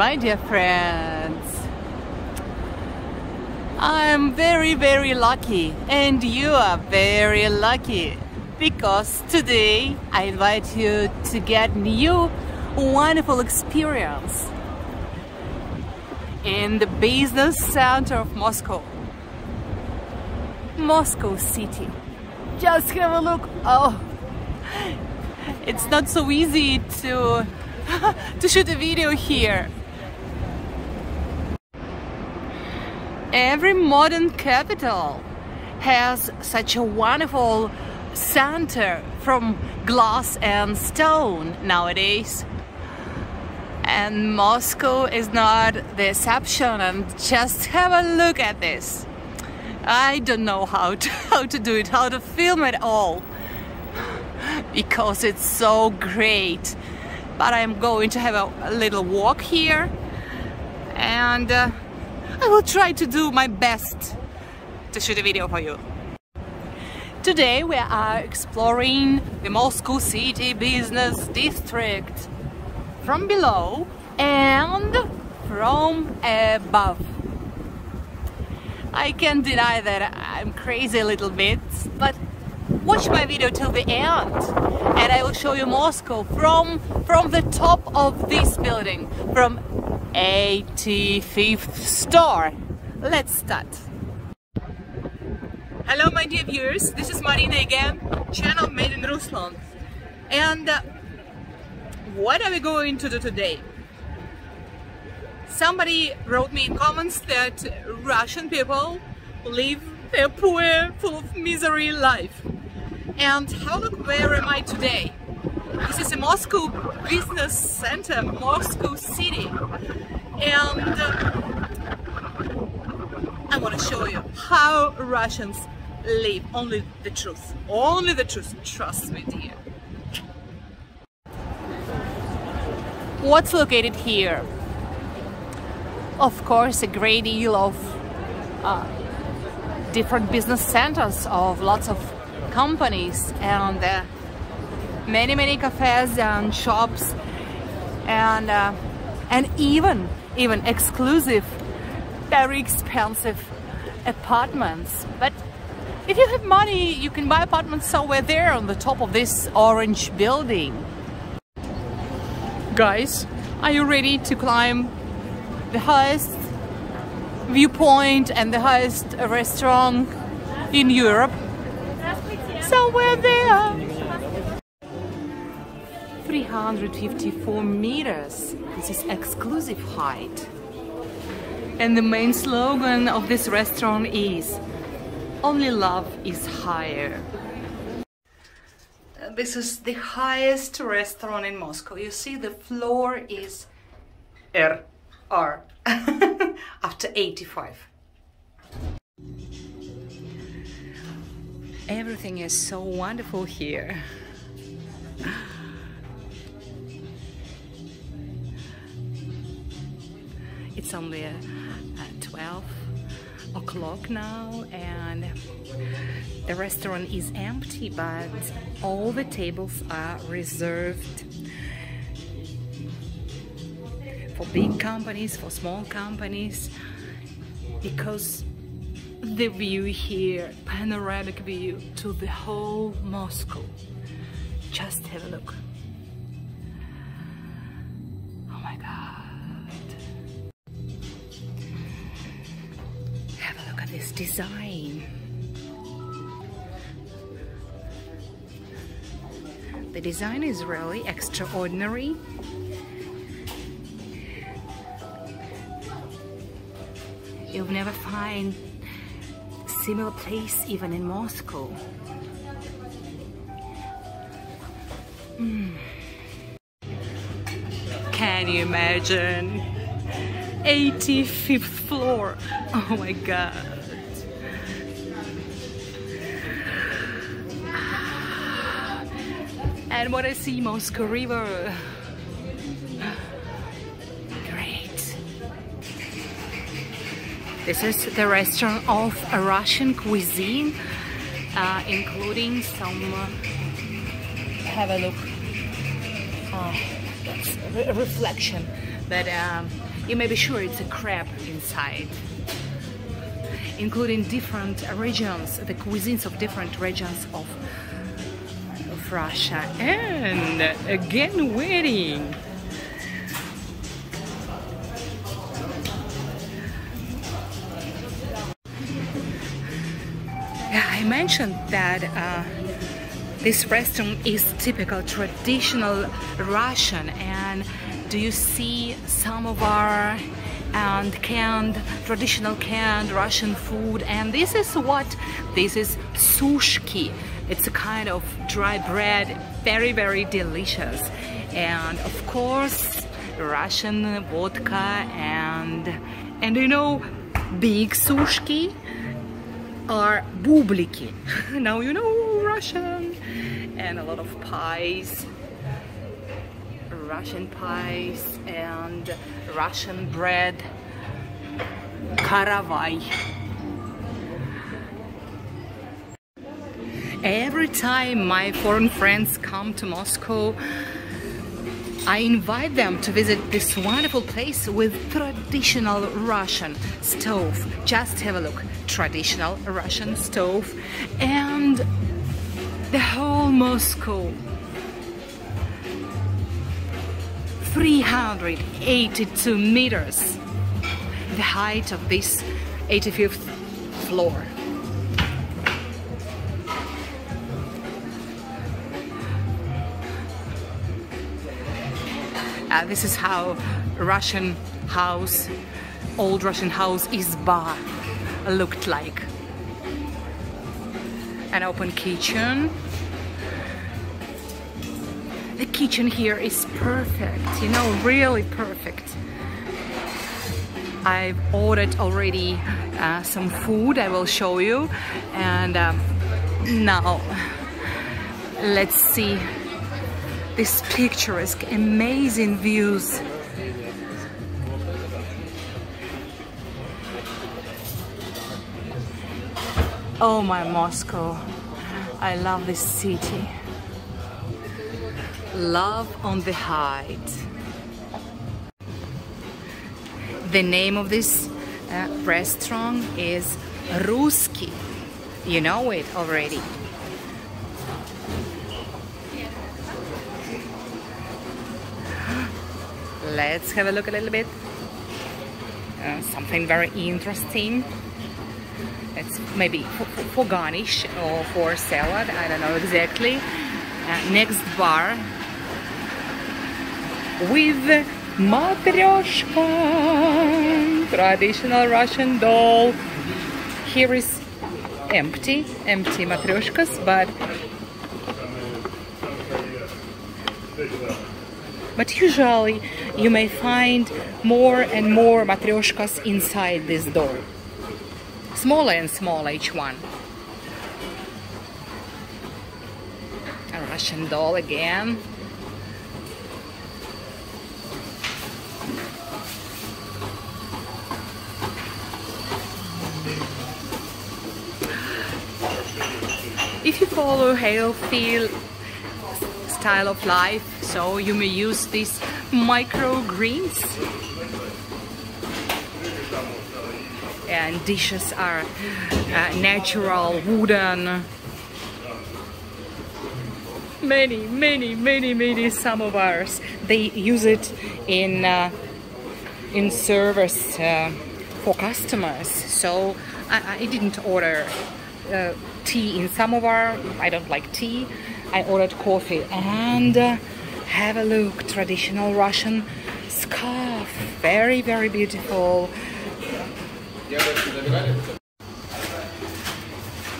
My dear friends, I'm very, very lucky, and you are very lucky because today I invite you to get new wonderful experience in the business center of Moscow, Moscow city. Just have a look. Oh, it's not so easy to to shoot a video here. Every modern capital has such a wonderful center from glass and stone nowadays. And Moscow is not the exception and just have a look at this. I don't know how to, how to do it, how to film it all because it's so great. But I'm going to have a, a little walk here and uh, I will try to do my best to shoot a video for you. Today we are exploring the Moscow City Business District from below and from above. I can't deny that I'm crazy a little bit, but watch my video till the end and I will show you Moscow from, from the top of this building, from 85th store. Let's start. Hello my dear viewers, this is Marina again, channel Made in Russland. And uh, what are we going to do today? Somebody wrote me in comments that Russian people live a poor, full of misery life. And how look where am I today? This is a Moscow business center, Moscow city. And uh, I want to show you how Russians live. Only the truth. Only the truth. Trust me, dear. What's located here? Of course, a great deal of uh, different business centers of lots of companies and uh, many many cafes and shops and uh, and even even exclusive very expensive apartments. But if you have money you can buy apartments somewhere there on the top of this orange building. Guys are you ready to climb the highest viewpoint and the highest restaurant in Europe? Somewhere there 354 meters. This is exclusive height. And the main slogan of this restaurant is only love is higher. Uh, this is the highest restaurant in Moscow. You see the floor is RR after 85 everything is so wonderful here it's only uh, 12 o'clock now and the restaurant is empty but all the tables are reserved for big companies for small companies because the view here panoramic view to the whole Moscow. Just have a look design the design is really extraordinary you'll never find similar place even in Moscow. Mm. Can you imagine? 85th floor. Oh my god. And what I see Moscow River. Great. This is the restaurant of a Russian cuisine, uh, including some, uh, have a look, oh, a reflection, but um, you may be sure it's a crab inside including different regions, the cuisines of different regions of, Russia. And again, wedding. Yeah, I mentioned that uh, this restaurant is typical traditional Russian and do you see some of our and canned traditional canned Russian food and this is what this is sushki it's a kind of dry bread very very delicious. And of course Russian vodka and and you know big sushki are bubliki. Now you know Russian. And a lot of pies. Russian pies and Russian bread, karavai. Every time my foreign friends come to Moscow, I invite them to visit this wonderful place with traditional Russian stove. Just have a look. Traditional Russian stove and the whole Moscow 382 meters the height of this 85th floor uh, this is how Russian house old Russian house izba looked like an open kitchen the kitchen here is perfect, you know, really perfect. I've ordered already uh, some food, I will show you. And um, now, let's see this picturesque, amazing views. Oh my Moscow, I love this city. Love on the Height. The name of this uh, restaurant is Ruski. You know it already. Let's have a look a little bit. Uh, something very interesting. It's maybe for, for garnish or for salad, I don't know exactly. Uh, next bar with matryoshka, traditional Russian doll. Here is empty, empty matryoshkas, but but usually you may find more and more matryoshkas inside this doll. Smaller and smaller each one. A Russian doll again. if you follow healthy style of life so you may use these microgreens and dishes are uh, natural wooden many many many many samovars they use it in uh, in service uh, for customers so I, I didn't order uh, tea in samovar. I don't like tea. I ordered coffee and uh, have a look. Traditional Russian scarf. Very, very beautiful.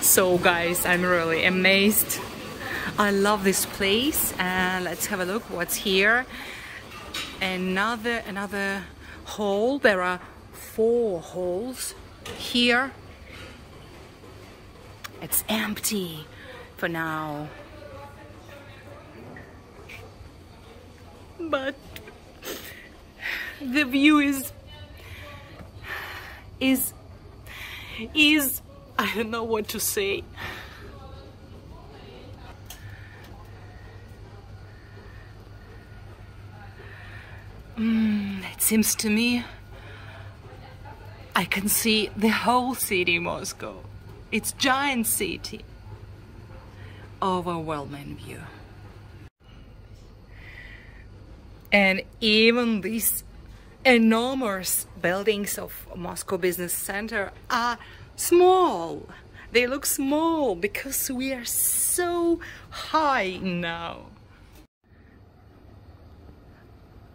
So guys, I'm really amazed. I love this place and let's have a look what's here. Another, another hall. There are four halls here it's empty for now. But the view is is is I don't know what to say. Mm, It seems to me I can see the whole city Moscow. It's giant city. Overwhelming view. And even these enormous buildings of Moscow Business Center are small. They look small because we are so high now.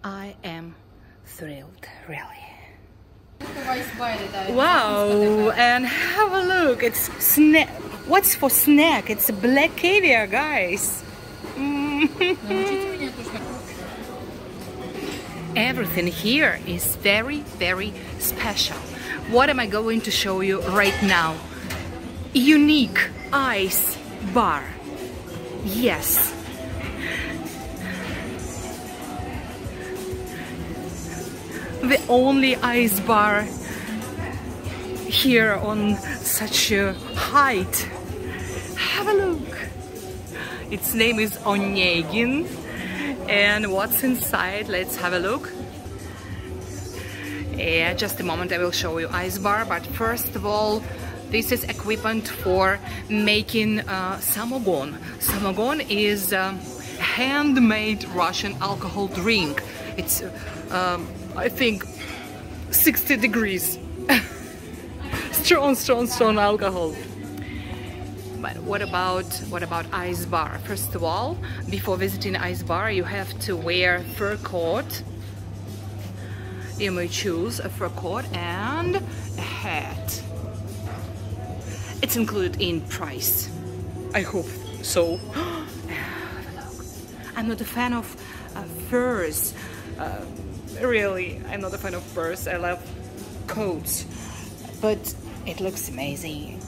I am thrilled, really. Wow, and have a look. It's snack. What's for snack? It's black caviar, guys. Everything here is very, very special. What am I going to show you right now? Unique ice bar. Yes. The only ice bar here on such a height. Have a look. Its name is Onegin and what's inside? Let's have a look. Yeah just a moment I will show you ice bar. But first of all this is equipment for making uh, samogon. Samogon is handmade Russian alcohol drink. It's um, I think 60 degrees. Strong strong strong alcohol what about what about ice bar? First of all, before visiting ice bar, you have to wear fur coat. You may choose a fur coat and a hat. It's included in price. I hope so. I'm not a fan of uh, furs. Uh, really, I'm not a fan of furs. I love coats. But it looks amazing.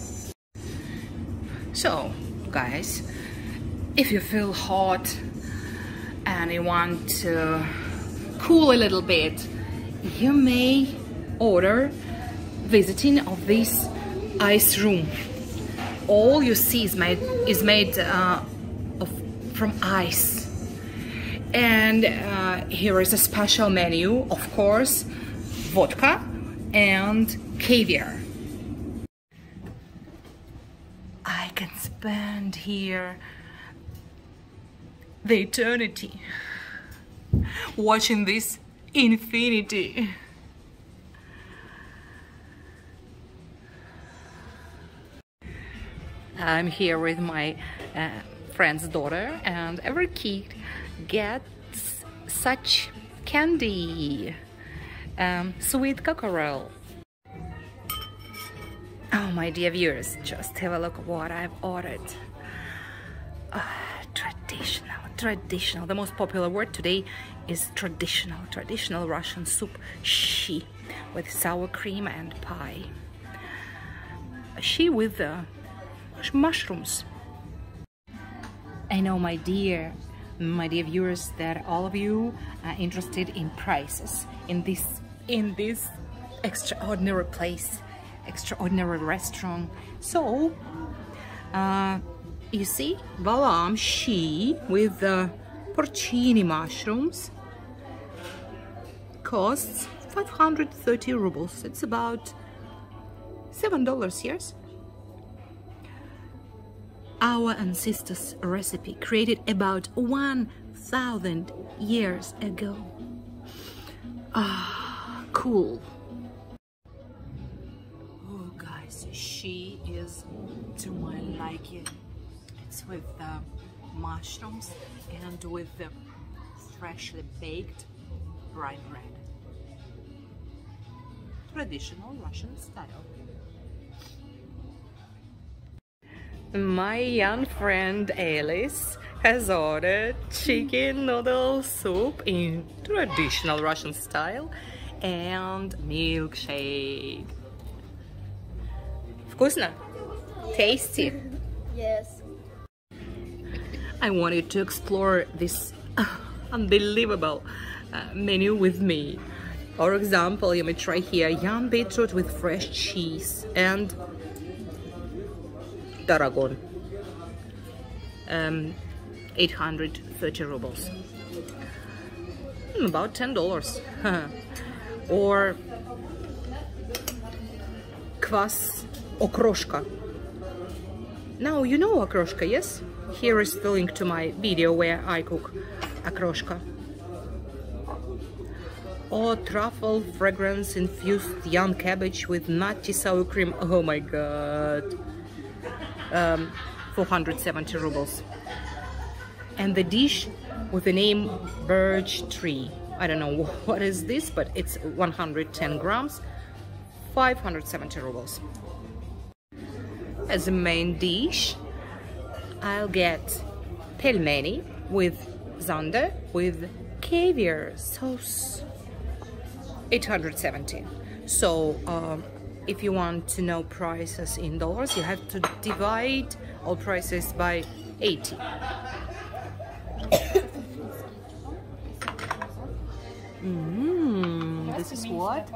So, guys, if you feel hot and you want to cool a little bit, you may order visiting of this ice room. All you see is made is made uh, of, from ice. And uh, here is a special menu, of course, vodka and caviar. can spend here. The eternity. Watching this infinity. I'm here with my uh, friend's daughter and every kid gets such candy, um, sweet cockerel Oh, my dear viewers, just have a look what I've ordered. Uh, traditional, traditional. The most popular word today is traditional. Traditional Russian soup, shi, with sour cream and pie. Shi with uh, mushrooms. I know, my dear, my dear viewers, that all of you are interested in prices in this in this extraordinary place extraordinary restaurant. So, uh, you see, Balam Shi with the porcini mushrooms costs 530 rubles. It's about $7, yes? Our ancestors' recipe created about 1,000 years ago. Ah, cool. She is to my liking. It's with the mushrooms and with the freshly baked rye bread. Traditional Russian style. My young friend Alice has ordered chicken noodle soup in traditional Russian style and milkshake. Вкусно? Tasty? Yes. I wanted to explore this uh, unbelievable uh, menu with me. For example, you may try here yam beetroot with fresh cheese and tarragon. Um, 830 rubles. Hmm, about $10. or kwas okroshka. Now you know okroshka, yes? Here is the link to my video where I cook okroshka. Or truffle fragrance infused young cabbage with nutty sour cream. Oh my god. Um, 470 rubles. And the dish with the name birch tree. I don't know what is this, but it's 110 grams, 570 rubles. As a main dish, I'll get pelmeni with zander with caviar sauce. 817. So um, if you want to know prices in dollars, you have to divide all prices by 80. Mmm, this is what?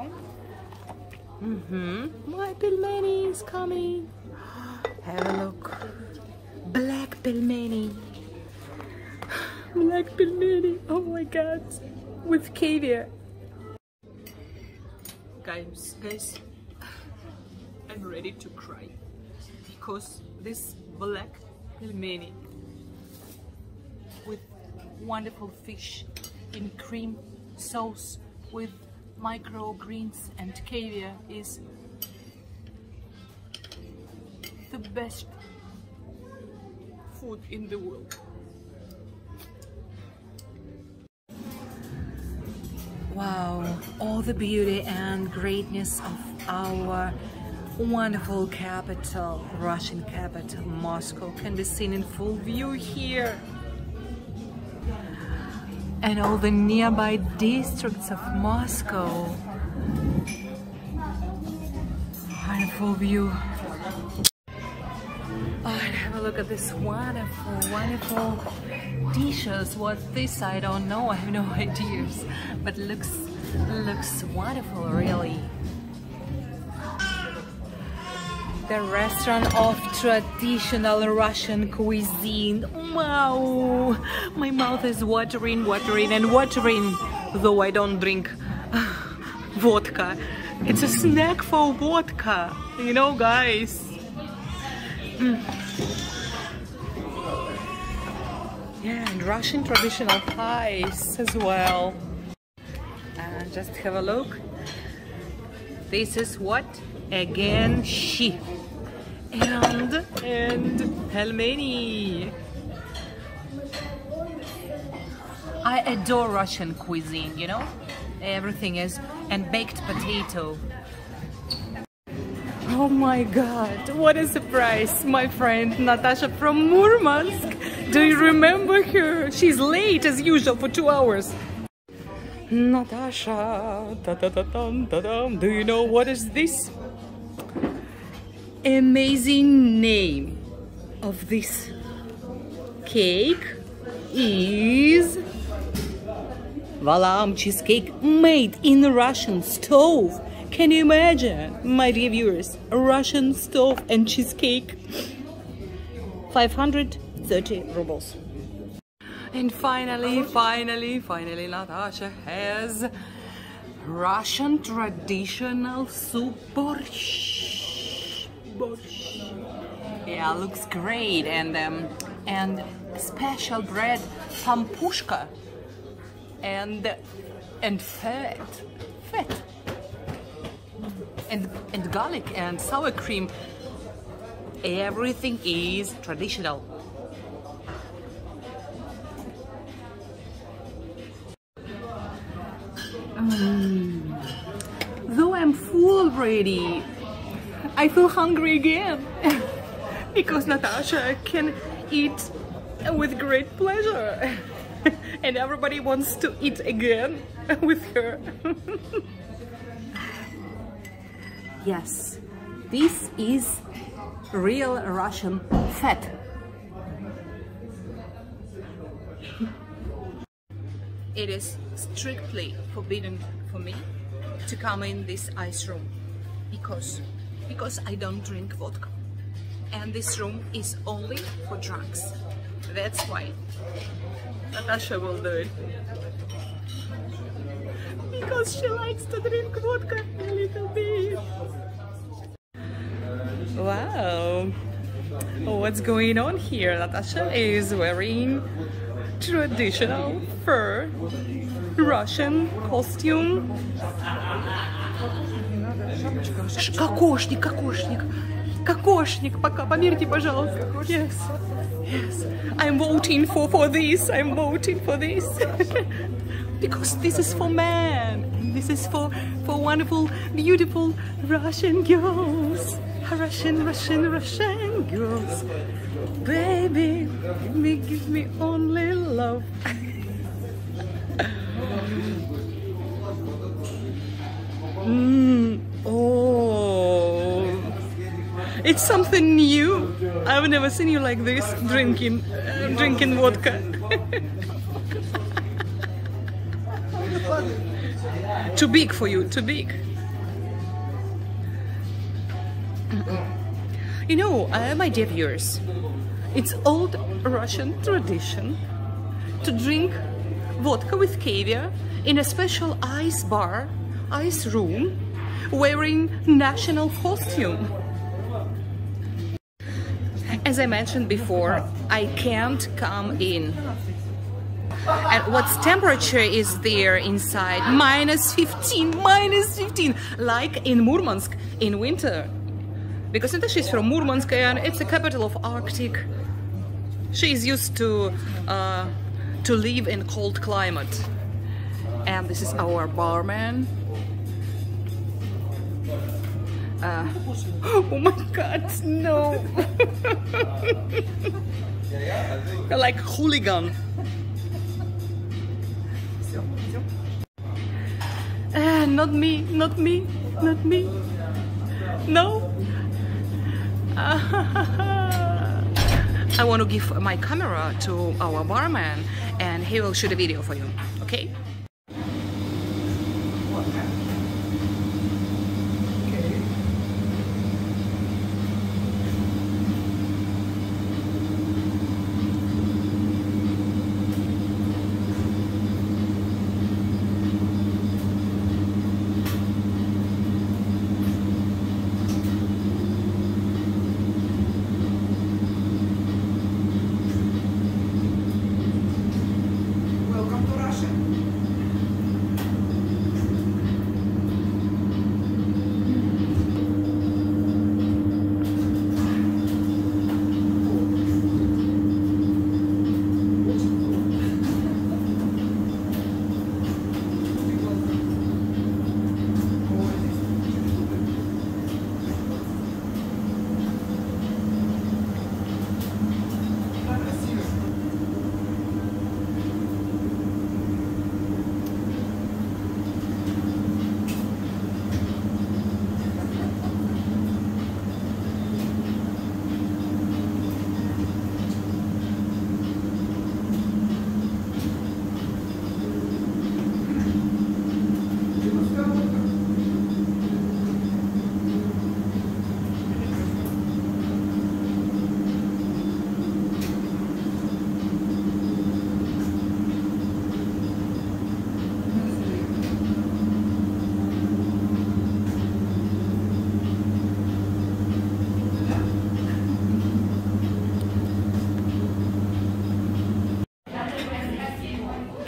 Mm-hmm. My pelmeni is coming. Have a look. Black pelmeni. Black pelmeni. Oh my god. With caviar. Guys, guys, I'm ready to cry because this black pelmeni with wonderful fish in cream sauce with microgreens and caviar is the best food in the world. Wow, all the beauty and greatness of our wonderful capital, Russian capital, Moscow, can be seen in full view here and all the nearby districts of Moscow. Wonderful view. Look at this wonderful, wonderful dishes. What this I don't know. I have no ideas, but looks looks wonderful, really the restaurant of traditional Russian cuisine. Wow! My mouth is watering, watering, and watering, though I don't drink vodka. It's a snack for vodka, you know, guys. Mm. Yeah, and Russian traditional pies as well. And just have a look. This is what? Again, shi and and pelmeni. I adore Russian cuisine, you know? Everything is and baked potato. Oh my god, what a surprise! My friend Natasha from Murmansk. Do you remember her? She's late as usual for two hours. Natasha, da -da -da do you know what is this? amazing name of this cake is Valam cheesecake made in Russian stove. Can you imagine, my dear viewers, Russian stove and cheesecake? 530 rubles. And finally, finally, finally, Natasha has Russian traditional soup borscht yeah, looks great, and um, and special bread pampushka, and and fat, fat, and and garlic and sour cream. Everything is traditional. Already, I feel hungry again because Natasha can eat with great pleasure and everybody wants to eat again with her. yes, this is real Russian fat. It is strictly forbidden for me to come in this ice room because because I don't drink vodka. And this room is only for drunks. That's why Natasha will do it. Because because she likes to drink vodka a little bit. Wow. What's going on here? Natasha is wearing traditional fur Russian costume. Кокошник, кокошник. Кокошник, пока, померьте, пожалуйста. Yes, yes. I'm voting for, for this, I'm voting for this. because this is for men. This is for, for wonderful, beautiful Russian girls. Russian, Russian, Russian girls. Baby, give me, give me only love. it's something new. I've never seen you like this, drinking, uh, drinking vodka. too big for you, too big. You know, uh, my dear viewers, it's old Russian tradition to drink vodka with caviar in a special ice bar, ice room, wearing national costume. As I mentioned before, I can't come in. And what's temperature is there inside? Minus 15, minus 15, like in Murmansk in winter because Natasha is from Murmansk and it's the capital of Arctic. She is used to uh, to live in cold climate. And this is our barman. Uh, oh my god, no! like hooligan. Uh, not me, not me, not me. No, I want to give my camera to our barman and he will shoot a video for you, okay?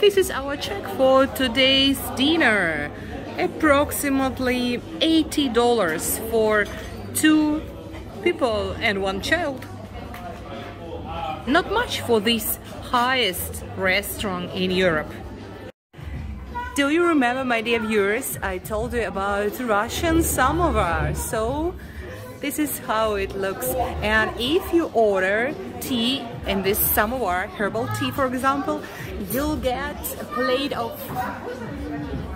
This is our check for today's dinner. Approximately $80 for two people and one child. Not much for this highest restaurant in Europe. Do you remember, my dear viewers, I told you about Russian samovar? So this is how it looks. And if you order tea in this samovar, herbal tea for example, you'll get a plate of,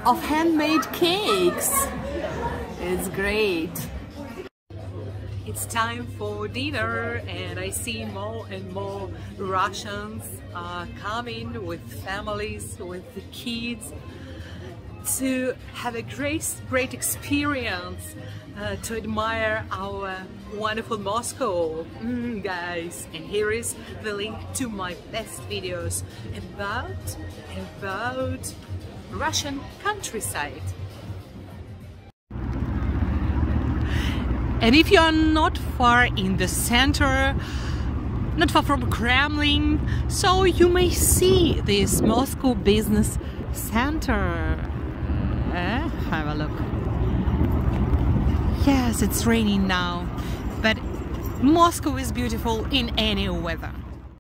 of handmade cakes. It's great. It's time for dinner and I see more and more Russians uh, coming with families, with the kids to have a great, great experience uh, to admire our wonderful Moscow, mm, guys. And here is the link to my best videos about, about Russian countryside. And if you are not far in the center, not far from Kremlin, so you may see this Moscow Business Center. Uh, have a look. Yes, it's raining now, but Moscow is beautiful in any weather.